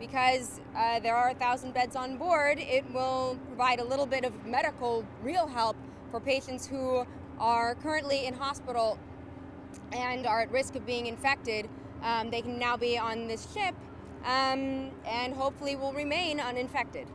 because uh, there are a thousand beds on board, it will provide a little bit of medical real help for patients who are currently in hospital and are at risk of being infected. Um, they can now be on this ship um, and hopefully will remain uninfected.